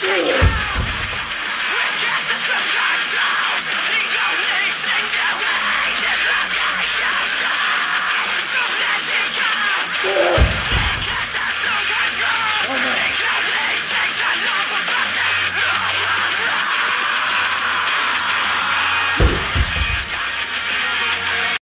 singing.